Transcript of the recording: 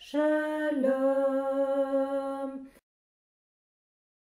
Shalom.